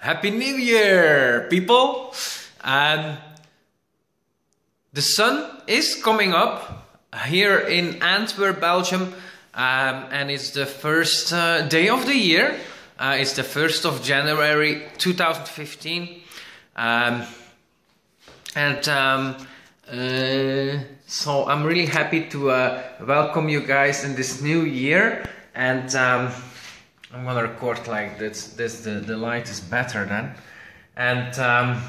Happy New Year, people! Um, the sun is coming up here in Antwerp, Belgium, um, and it's the first uh, day of the year. Uh, it's the 1st of January 2015. Um, and um, uh, so I'm really happy to uh, welcome you guys in this new year. And um, I'm gonna record like this. This the the light is better then, and um,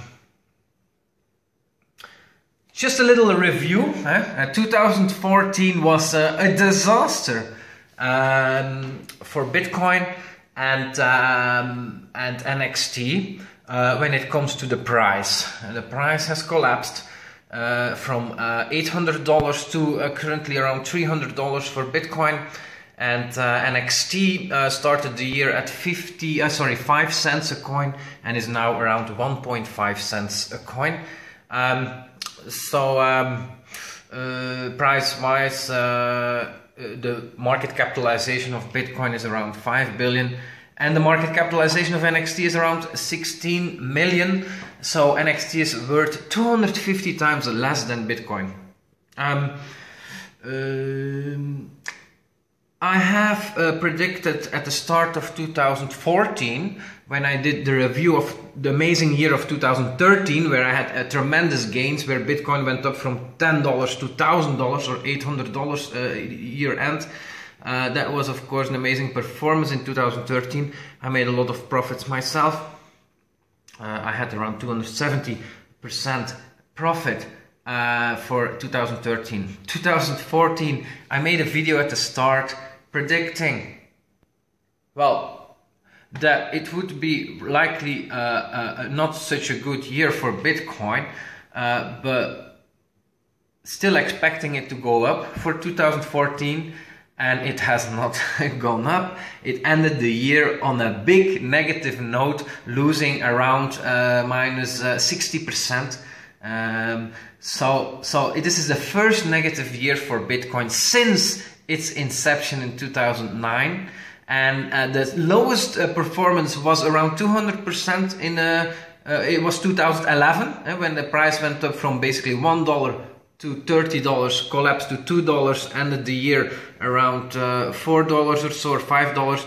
just a little review. Uh, 2014 was a, disaster um, for Bitcoin and um, and NXT uh, when it comes to the price. the price has collapsed. Uh, from uh, $800 to uh, currently around $300 for Bitcoin and uh, NXT uh, started the year at 50 uh, sorry 5 cents a coin and is now around 1.5 cents a coin. Um, so um, uh, price wise uh, uh, the market capitalization of Bitcoin is around 5 billion and the market capitalization of NXT is around 16 million. So NXT is worth 250 times less than Bitcoin. Um, um I have uh, predicted at the start of 2014, when I did the review of the amazing year of 2013, where I had uh, tremendous gains, where Bitcoin went up from $10 to $1,000 or $800 uh, year end. Uh, that was, of course, an amazing performance in 2013. I made a lot of profits myself. Uh, I had around 270% profit uh, for 2013. 2014, I made a video at the start predicting, well, that it would be likely uh, uh, not such a good year for Bitcoin, uh, but still expecting it to go up for 2014 and it has not gone up. It ended the year on a big negative note, losing around uh, minus, uh, 60%. Um, so, so this is the first negative year for Bitcoin since its inception in 2009 and uh, the lowest uh, performance was around 200% in uh, uh, it was 2011 uh, when the price went up from basically one dollar to $30 collapsed to $2 ended the year around uh, $4 or so or $5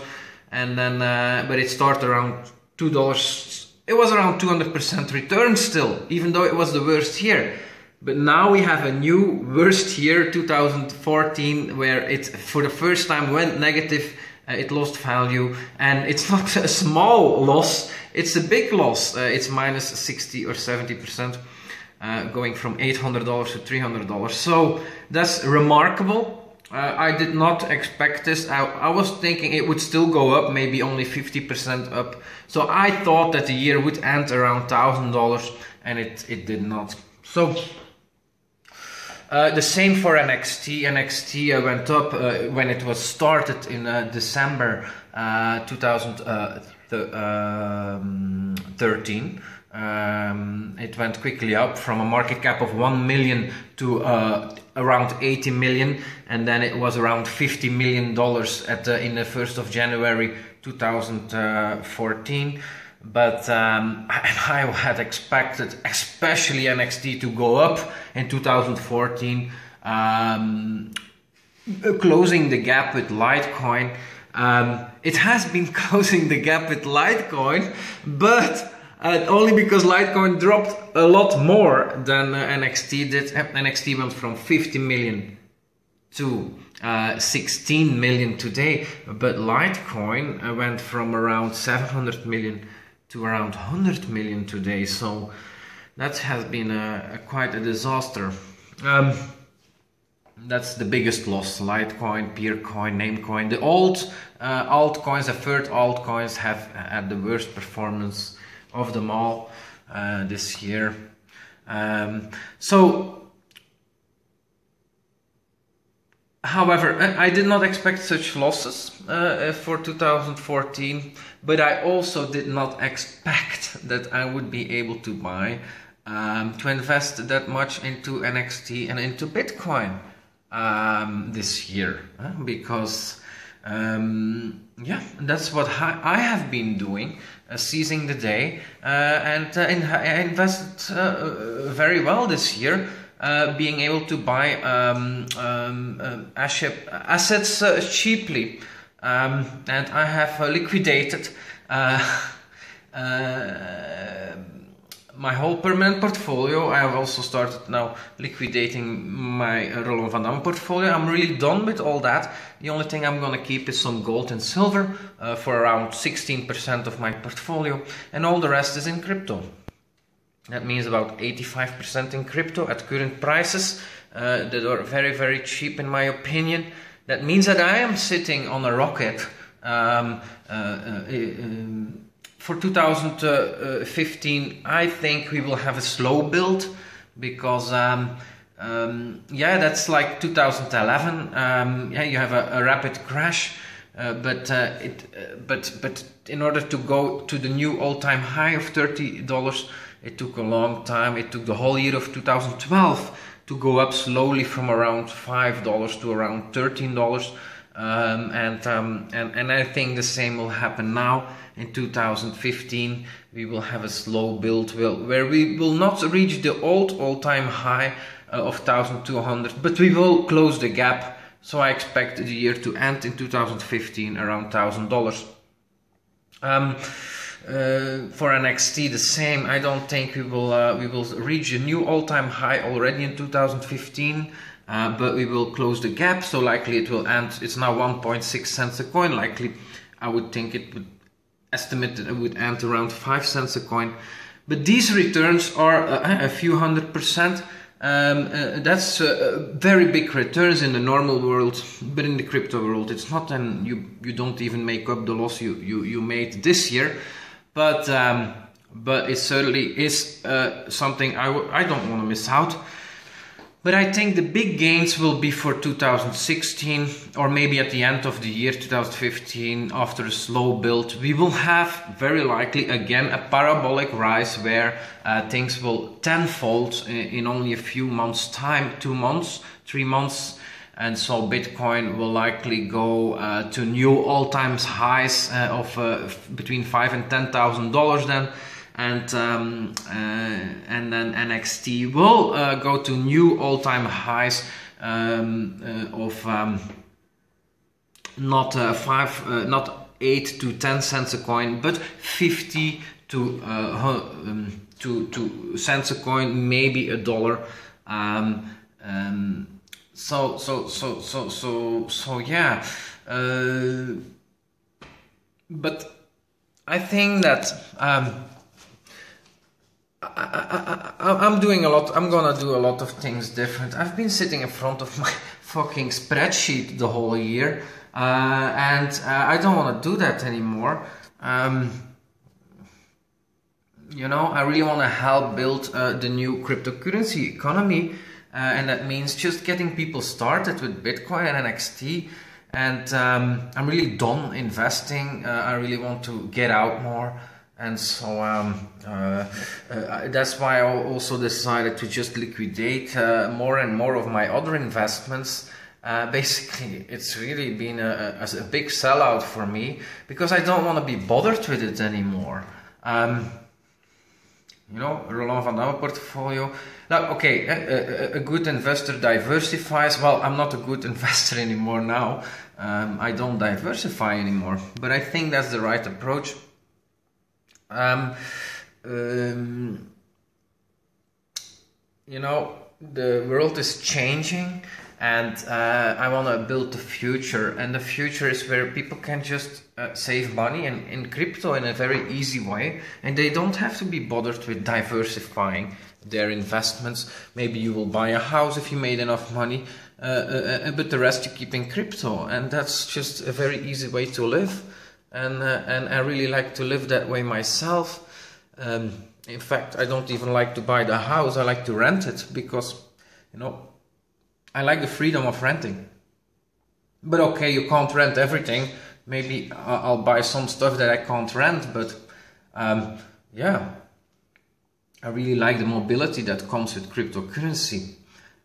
and then but it started around $2 it was around 200% return still even though it was the worst year but now we have a new worst year, 2014, where it for the first time went negative. Uh, it lost value, and it's not a small loss; it's a big loss. Uh, it's minus 60 or 70 percent, uh, going from $800 to $300. So that's remarkable. Uh, I did not expect this. I, I, was thinking it would still go up, maybe only 50% up. So I thought that the year would end around $1,000 and it, it did not. So uh, the same for NXT. NXT uh, went up uh, when it was started in uh, December uh, 2013. Um, um, it went quickly up from a market cap of 1 million to around 80 million, and then it was around 50 million dollars at in the 1st of January 2014 but um, I had expected, especially NXT, to go up in 2014, um, closing the gap with Litecoin. Um, it has been closing the gap with Litecoin, but uh, only because Litecoin dropped a lot more than uh, NXT did. NXT went from 50 million to uh, 16 million today, but Litecoin uh, went from around 700 million to around 100 million today. So that has been a, a quite a disaster. Um, that's the biggest loss. Litecoin, Peercoin, Namecoin. The old uh, altcoins, the third altcoins, have had the worst performance of them all uh, this year. Um, so However, I did not expect such losses uh, for 2014, but I also did not expect that I would be able to buy, um, to invest that much into NXT and into Bitcoin um, this year, uh, because um, yeah, that's what I have been doing, uh, seizing the day, uh, and uh, in, I invested uh, very well this year. Uh, being able to buy um, um, assets uh, cheaply, um, and I have liquidated my whole permanent portfolio. I have also started now liquidating my Roland van Damme portfolio. I'm really done with all that. The only thing I'm gonna keep is some gold and silver uh, for around 16% of my portfolio and all the rest is in crypto. That means about 85% in crypto at current prices uh, that are very very cheap in my opinion. That means that I am sitting on a rocket um, uh, uh um, for 2015, I think we will have a slow build because, um, um, yeah, that's like 2011. Um, yeah, you have a, a rapid crash, uh, but uh, it, uh, but but in order to go to the new all-time high of thirty dollars, it took a long time. It took the whole year of 2012 to go up slowly from around five dollars to around thirteen dollars. Um, and, um, and and I think the same will happen now in 2015 we will have a slow build where we will not reach the old all-time high uh, of 1200 but we will close the gap so I expect the year to end in 2015 around thousand dollars um, uh, for NXT the same I don't think we will uh, we will reach a new all-time high already in 2015 uh, but we will close the gap so likely it will end it's now 1.6 cents a coin likely I would think it would estimate that it would end around 5 cents a coin. But these returns are uh, a few hundred percent. Um, uh, that's uh, very big returns in the normal world, but in the crypto world, it's not. And you you don't even make up the loss you you, you made this year, but um, but it certainly is uh, something I w- I don't want to miss out. But I think the big gains will be for 2016 or maybe at the end of the year 2015 after a slow build. We will have very likely again a parabolic rise where uh, things will tenfold in, in only a few months time, two months, three months. And so Bitcoin will likely go uh, to new all-time highs uh, of uh, between five and ten thousand dollars then and um, uh, and then NXT will uh, go to new all-time highs um, uh, of um, not five, not eight to ten cents a coin, but fifty to um, to to cents a coin, maybe a dollar. So so so so so so yeah. Uh, but I think that um, I, I, I, i'm doing a lot. I'm gonna do a lot of things different. I've been sitting in front of my fucking spreadsheet the whole year, uh, and uh, I don't want to do that anymore. Um, you know, I really want to help build uh, the new cryptocurrency economy, uh, and that means just getting people started with Bitcoin and NXT. And um, I'm really done investing. Uh, I really want to get out more and so um, uh, uh, that's why I also decided to just liquidate uh, more and more of my other investments. Uh, basically, it's really been a, a, a, big sellout for me because I don't want to be bothered with it anymore. Um, you know, Roland van Damme portfolio. Now, okay, a, a, good investor diversifies. Well, I'm not a good investor anymore now. Um, I don't diversify anymore, but I think that's the right approach. Um, um, you know, the world is changing and uh, I want to build the future. And the future is where people can just uh, save money in, in crypto in a very easy way, and they don't have to be bothered with diversifying their investments. Maybe you will buy a house if you made enough money, uh, uh, uh but the rest you keep in crypto, and that's just a very easy way to live and uh, and I really like to live that way myself. Um, in fact, I don't even like to buy the house. I like to rent it because, you know, I like the freedom of renting. But okay, you can't rent everything. Maybe I'll buy some stuff that I can't rent. But um, yeah, I really like the mobility that comes with cryptocurrency.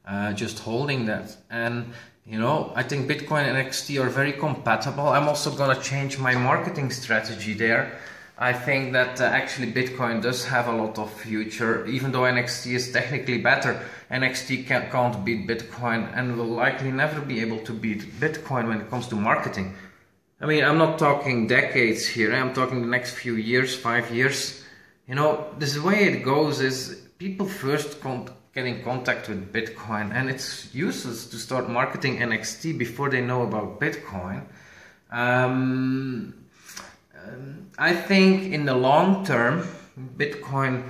Uh, just holding that and You know, I think Bitcoin and NXT are very compatible. I'm also gonna change my marketing strategy there. I think that uh, actually Bitcoin does have a lot of future, even though NXT is technically better. NXT can't, can't beat Bitcoin and will likely never be able to beat Bitcoin when it comes to marketing. I mean, I'm not talking decades here. I'm talking the next few years, five years. You know, this way it goes is people first get in contact with Bitcoin, and it's useless to start marketing NXT before they know about Bitcoin. Um, um, I think in the long term, Bitcoin,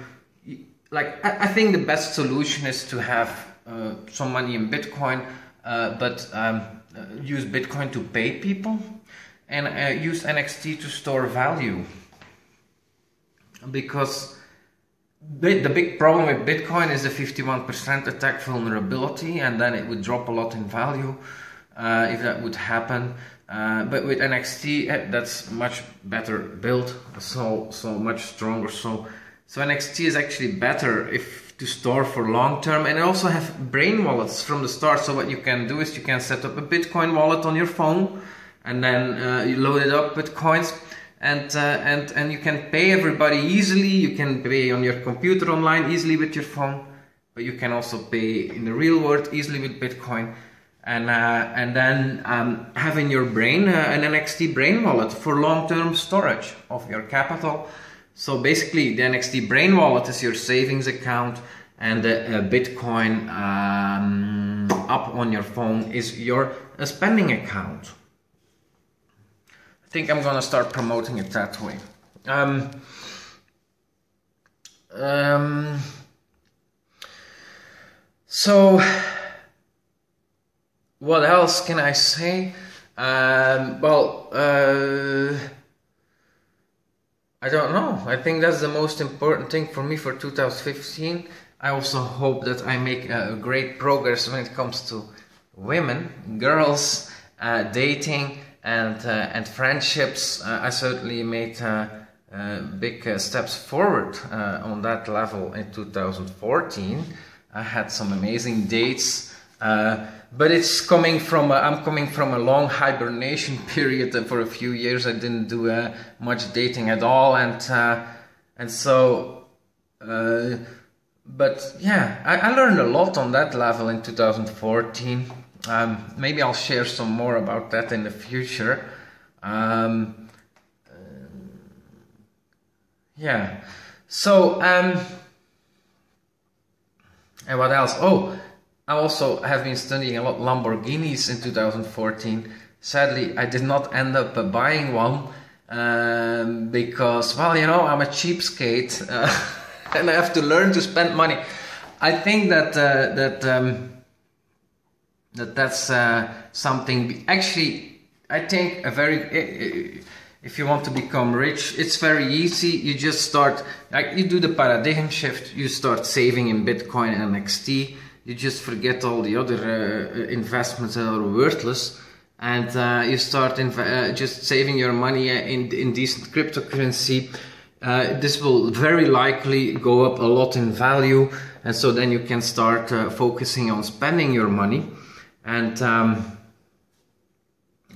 like I, I think the best solution is to have uh, some money in Bitcoin, uh, but um, uh, use Bitcoin to pay people, and uh, use NXT to store value. Because the big problem with Bitcoin is the 51% attack vulnerability, and then it would drop a lot in value uh, if that would happen. Uh, but with NXT, eh, that's much better built, so so much stronger. So so NXT is actually better if to store for long term, and also have brain wallets from the start. So what you can do is you can set up a Bitcoin wallet on your phone, and then uh, you load it up with coins and uh, and and you can pay everybody easily. You can pay on your computer online easily with your phone, but you can also pay in the real world easily with Bitcoin. And uh, and then um, have in your brain uh, an NXT brain wallet for long-term storage of your capital. So basically, the NXT brain wallet is your savings account, and the Bitcoin um, up on your phone is your uh, spending account. I think I'm gonna start promoting it that way. Um, um, so, what else can I say? Um, well, uh, I don't know. I think that's the most important thing for me for 2015. I also hope that I make uh, great progress when it comes to women, girls, uh, dating, and uh, and friendships. Uh, I certainly made uh, big steps forward on that level in 2014. I had some amazing dates but it's coming from a, I'm coming from a long hibernation period. For a few years, I didn't do uh, much dating at all, and uh, and so. Uh, but yeah, I, I, learned a lot on that level in 2014. Um, maybe I'll share some more about that in the future. Um, uh, yeah. So, um, and what else? Oh, I also have been studying a lot Lamborghinis in 2014. Sadly, I did not end up buying one um, because, well, you know, I'm a cheapskate uh, and I have to learn to spend money. I think that uh, that um, that that's uh, something actually i think a very if you want to become rich it's very easy you just start like you do the paradigm shift you start saving in bitcoin and nxt you just forget all the other uh, investments that are worthless and uh, you start uh, just saving your money in, in decent cryptocurrency. Uh, this will very likely go up a lot in value and so then you can start uh, focusing on spending your money. And um,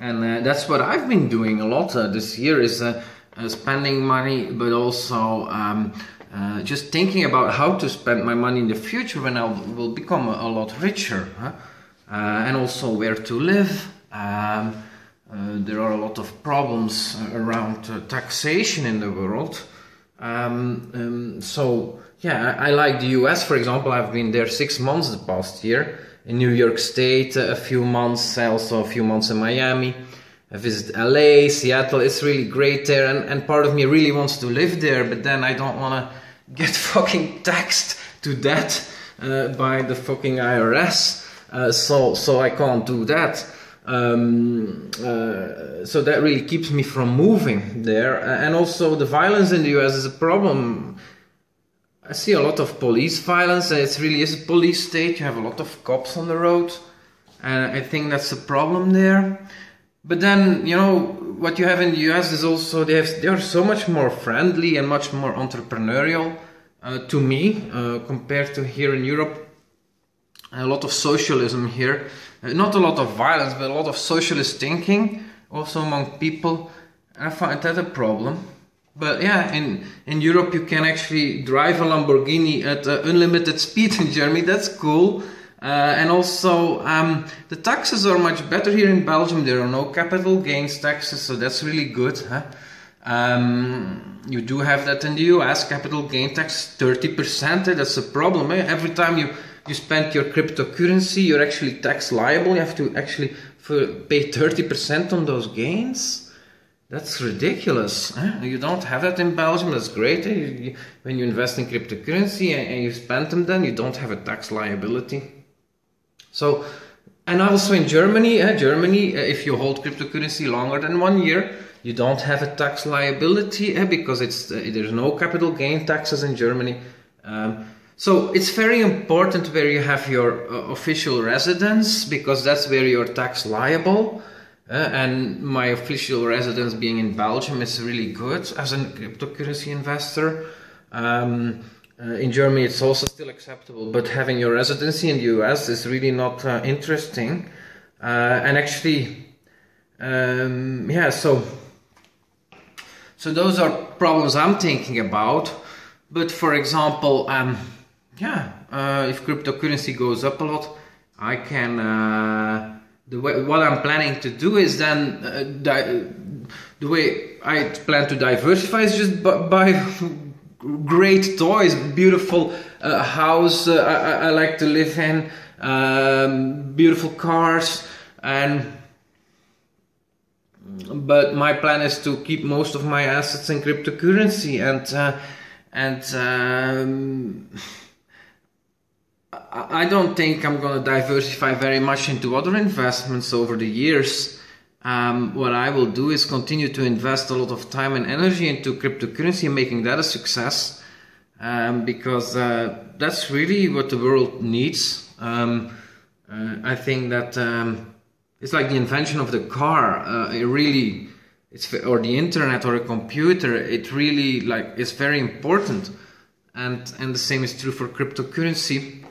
and uh, that's what I've been doing a lot uh, this year is uh, uh spending money, but also um, uh, just thinking about how to spend my money in the future when I will become a, lot richer, huh? Uh, and also where to live. Um, there are a lot of problems around taxation in the world. Um, um, so yeah, I, I like the US, for example. I've been there six months the past year in New York State a few months, also a few months in Miami. I visited LA, Seattle. It's really great there, and, and part of me really wants to live there, but then I don't want to get fucking taxed to death uh, by the fucking IRS. Uh, so so I can't do that. Um, uh, so that really keeps me from moving there, and also the violence in the US is a problem I see a lot of police violence. It really is a police state. You have a lot of cops on the road, and I think that's a problem there. But then you know what you have in the US is also they have they are so much more friendly and much more entrepreneurial uh, to me uh, compared to here in Europe. a lot of socialism here. Uh, not a lot of violence, but a lot of socialist thinking also among people. I find that a problem. But yeah, in, in Europe you can actually drive a Lamborghini at uh, unlimited speed in Germany. That's cool. Uh, and also, um, the taxes are much better here in Belgium. There are no capital gains taxes, so that's really good. Huh? Um, you do have that in the US, capital gain tax 30%. Eh? That's a problem. Eh? Every time you, you spend your cryptocurrency, you're actually tax liable. You have to actually pay 30% on those gains. That's ridiculous. Eh? You don't have that in Belgium. That's great. Eh? You, you, when you invest in cryptocurrency and, and you spend them, then you don't have a tax liability. So, and also in Germany, uh, Germany, uh, if you hold cryptocurrency longer than one year, you don't have a tax liability uh, because it's there's no capital gain taxes in Germany. Um, so it's very important where you have your official residence because that's where you're tax liable. And my official residence being in Belgium is really good as a cryptocurrency investor. Um, uh, in Germany, it's also still acceptable, but having your residency in the US is really not uh, interesting. Uh, and actually, um, yeah, so so those are problems I'm thinking about. But for example, um, yeah, uh, if cryptocurrency goes up a lot, I can. Uh, the way, what I'm planning to do is then the way I plan to diversify is just buy great toys, beautiful uh, house uh, I, I, like to live in, um, beautiful cars, and but my plan is to keep most of my assets in cryptocurrency and uh, and um, I don't think I'm gonna diversify very much into other investments over the years um, what I will do is continue to invest a lot of time and energy into cryptocurrency and making that a success um, because uh, that's really what the world needs. Um, uh, I think that um, it's like the invention of the car. Uh, it really, it's or the internet or a computer. It really like is very important, and and the same is true for cryptocurrency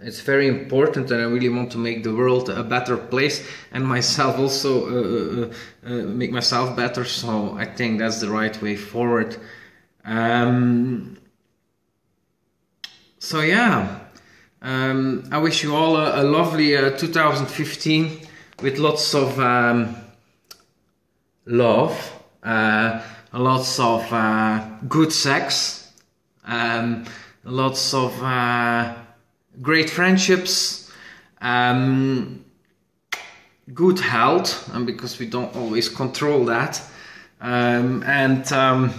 it's very important and I really want to make the world a better place and myself also uh, uh, uh, make myself better. So I think that's the right way forward. Um, so yeah um, I wish you all a, a lovely uh, 2015 with lots of um, love uh, lots of uh, good sex um, lots of great friendships, um, good health, and because we don't always control that, um, and um,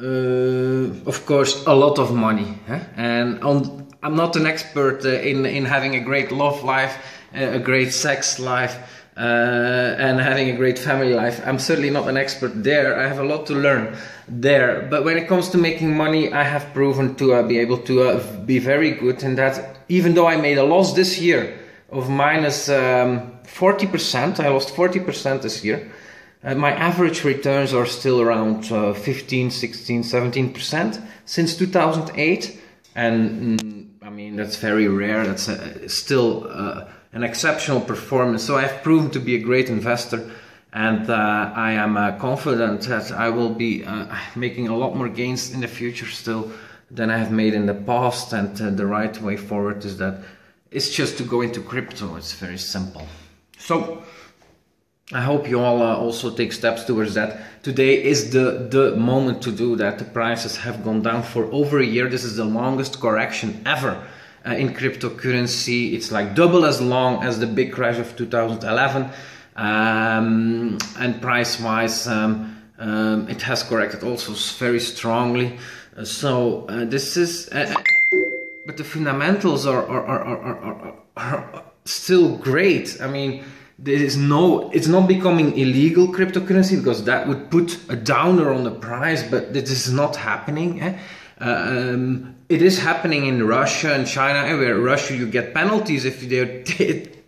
uh, of course a lot of money. Eh? And on, I'm not an expert uh, in in having a great love life, uh, a great sex life. Uh, and having a great family life. I'm certainly not an expert there. I have a lot to learn there. But when it comes to making money, I have proven to uh, be able to uh, be very good in that. Even though I made a loss this year of minus, um, 40%, I lost 40% this year. Uh, my average returns are still around uh, 15, 16, 17% since 2008. And mm, I mean, that's very rare. That's uh, still an exceptional performance. So I've proven to be a great investor and uh, I am uh, confident that I will be uh, making a lot more gains in the future still than I have made in the past. And uh, the right way forward is that it's just to go into crypto. It's very simple. So I hope you all uh, also take steps towards that. Today is the the moment to do that. The prices have gone down for over a year. This is the longest correction ever. Uh, in cryptocurrency, it's like double as long as the big crash of 2011 um, and price wise um, um, it has corrected also very strongly. Uh, so uh, this is uh, but the fundamentals are are, are, are, are, are still great. I mean there is no it's not becoming illegal cryptocurrency because that would put a downer on the price but this is not happening eh? uh, um, it is happening in Russia and China eh, where Russia you get penalties if they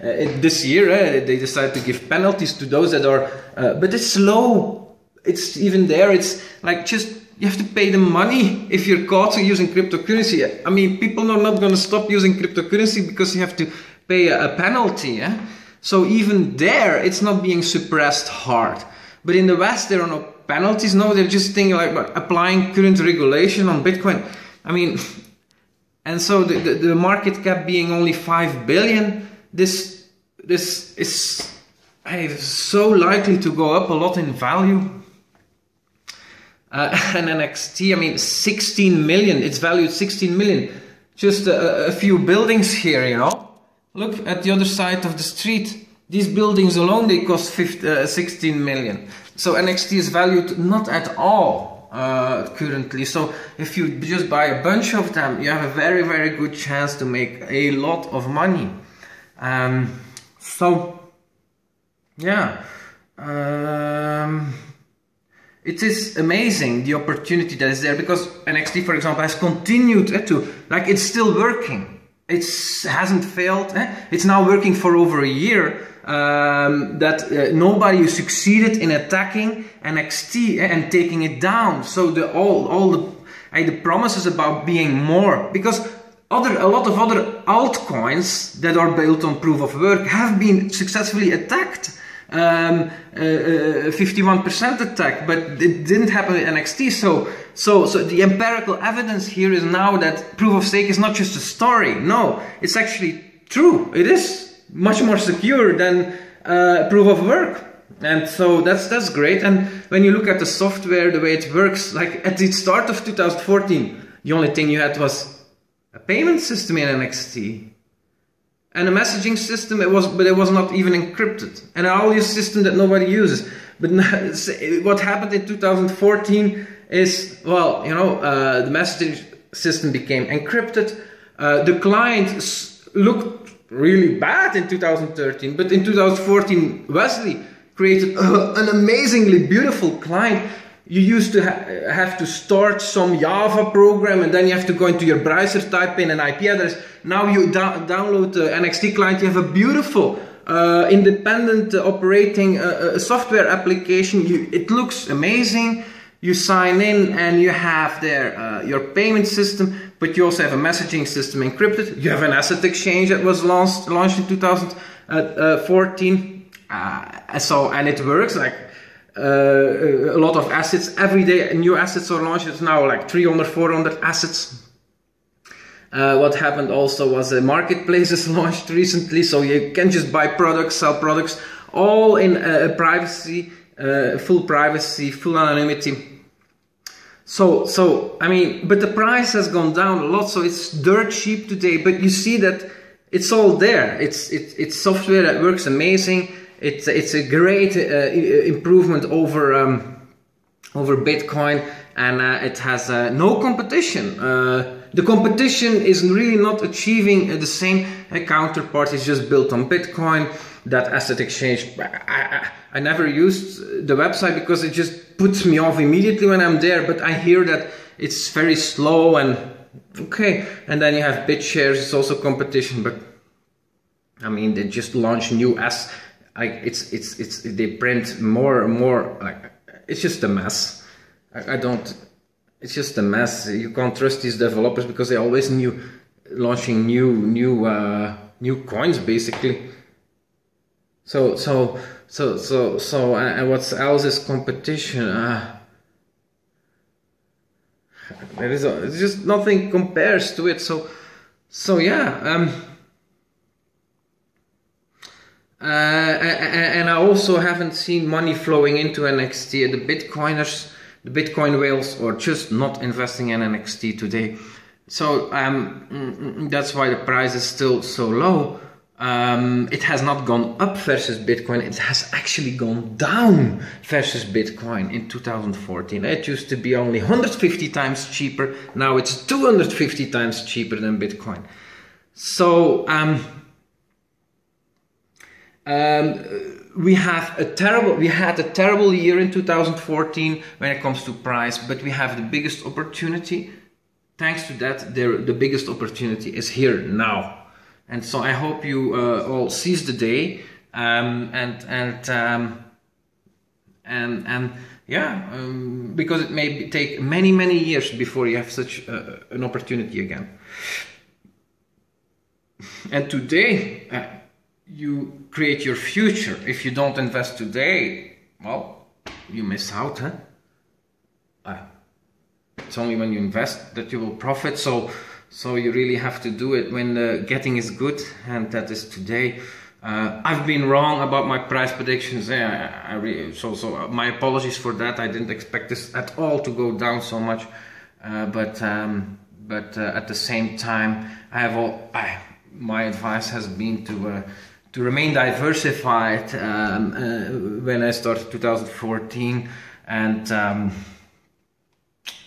uh, this year uh, they decided to give penalties to those that are, uh, but it's slow. It's even there. It's like just you have to pay the money if you're caught using cryptocurrency. I mean, people are not going to stop using cryptocurrency because you have to pay a, a penalty. Eh? So even there, it's not being suppressed hard. But in the West, there are no penalties. No, they're just thinking like applying current regulation on Bitcoin. I mean, and so the, the, the market cap being only five billion, this this is so likely to go up a lot in value. Uh, and NXT, I mean, 16 million, it's valued 16 million. Just a, a, few buildings here, you know. Look at the other side of the street. These buildings alone, they cost 50, uh, 16 million. So NXT is valued not at all uh, currently. So if you just buy a bunch of them, you have a very, very good chance to make a lot of money. Um, so, yeah. Um, it is amazing the opportunity that is there because NXT, for example, has continued eh, to, like, it's still working. It hasn't failed. Eh? It's now working for over a year. Um, that uh, nobody succeeded in attacking NXT eh, and taking it down. So the all all the uh, the promises about being more because other a lot of other altcoins that are built on proof of work have been successfully attacked um, uh, 51% uh, attack, but it didn't happen with NXT. So, so, so the empirical evidence here is now that proof of stake is not just a story. No, it's actually true. It is much more secure than uh, proof of work. And so that's that's great. And when you look at the software, the way it works, like at the start of 2014, the only thing you had was a payment system in NXT and a messaging system it was but it was not even encrypted and an audio system that nobody uses but what happened in 2014 is well you know uh, the messaging system became encrypted uh, the client looked really bad in 2013 but in 2014 wesley created uh, an amazingly beautiful client you used to ha have to start some Java program and then you have to go into your browser, type in an IP address. Now you download the NXT client, you have a beautiful uh, independent operating uh, uh, software application. You, it looks amazing. You sign in and you have there uh, your payment system, but you also have a messaging system encrypted. You have an asset exchange that was launched, launched in 2014. Uh, so, and it works like uh, a lot of assets. Every day new assets are launched. It's now like 300, 400 assets. Uh, what happened also was a marketplaces launched recently, so you can just buy products, sell products, all in uh, privacy, uh, full privacy, full anonymity. So, so I mean, but the price has gone down a lot, so it's dirt cheap today. But you see that it's all there. It's it, it's software that works amazing it's it's a great uh, improvement over um, over Bitcoin, and uh, it has uh, no competition. The competition is really not achieving the same eh, counterpart. It's just built on Bitcoin. That asset exchange, I, I, I never used the website because it just puts me off immediately when I'm there. But I hear that it's very slow and okay. And then you have BitShares. It's also competition, but I mean they just launch new s like it's it's it's they print more and more like it's just a mess I, I, don't it's just a mess. You can't trust these developers because they always new launching new new uh, new coins basically. So so so so so uh, and what's else is competition? Uh, there is a, just nothing compares to it. So so yeah um uh, and I also haven't seen money flowing into NXT. The Bitcoiners, the Bitcoin whales, are just not investing in NXT today. So um, mm, that's why the price is still so low. Um, it has not gone up versus Bitcoin, it has actually gone down versus Bitcoin in 2014. It used to be only 150 times cheaper, now it's 250 times cheaper than Bitcoin. So, um, um, we have a terrible we had a terrible year in 2014 when it comes to price but we have the biggest opportunity thanks to that the, the biggest opportunity is here now and so i hope you uh, all seize the day um, and and um, and and yeah, um, because it may take many many years before you have such uh, an opportunity again. And today, uh, you create your future. If you don't invest today, well, you miss out, huh? Uh, it's only when you invest that you will profit. So, so you really have to do it when the getting is good, and that is today. Uh, I've been wrong about my price predictions. Yeah, I, so so uh, my apologies for that. I didn't expect this at all to go down so much, uh, but um, but uh, at the same time, I have all. I, my advice has been to uh, to remain diversified. Um, uh, when I started 2014, and um,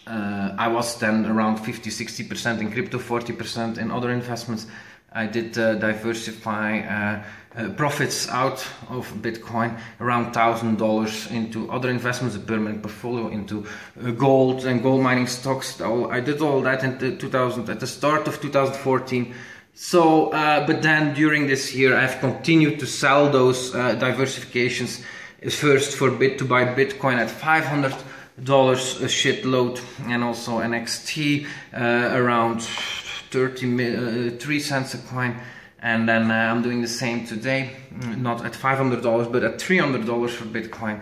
I was then around 50, 60 percent in crypto, 40 percent in other investments. I did diversify uh, profits out of Bitcoin around thousand dollars into other investments, a permanent portfolio into uh, gold and gold mining stocks. I did all that in 2000 at the start of 2014. So, uh, but then during this year, I've continued to sell those uh, diversifications. First for bit to buy Bitcoin at 500 dollars a shitload, and also NXT uh, around 30 uh, three cents a coin and then uh, I'm doing the same today, not at $500 but at $300 for Bitcoin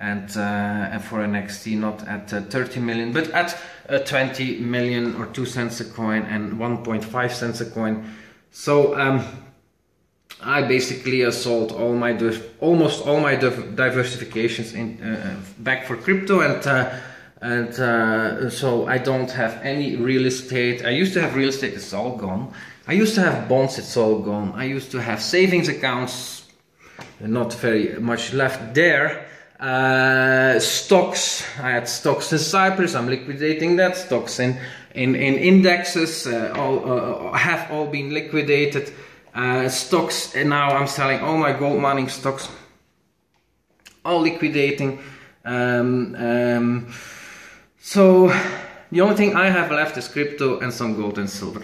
and, uh, and for NXT not at uh, 30 million but at uh, 20 million or 2 cents a coin and 1.5 cents a coin. So um, I basically sold all my almost all my diversifications in uh, back for crypto and uh, and so I don't have any real estate. I used to have real estate; it's all gone. I used to have bonds; it's all gone. I used to have savings accounts, not very much left there. Uh, stocks, I had stocks in Cyprus. I'm liquidating that. Stocks in in, in indexes uh, all uh, have all been liquidated. Uh, stocks, and now I'm selling all my gold mining stocks, all liquidating. Um, um, so the only thing I have left is crypto and some gold and silver.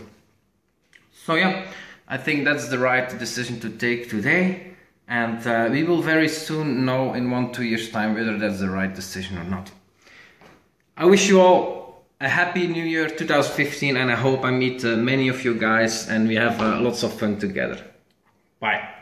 So yeah, I think that's the right decision to take today. And uh, we will very soon know in one, two years time whether that's the right decision or not. I wish you all a happy new year 2015 and I hope I meet uh, many of you guys and we have uh, lots of fun together. Bye.